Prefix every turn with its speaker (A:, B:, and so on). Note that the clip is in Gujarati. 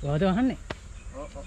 A: ตัวตัวหันนี่
B: โอ้โอ้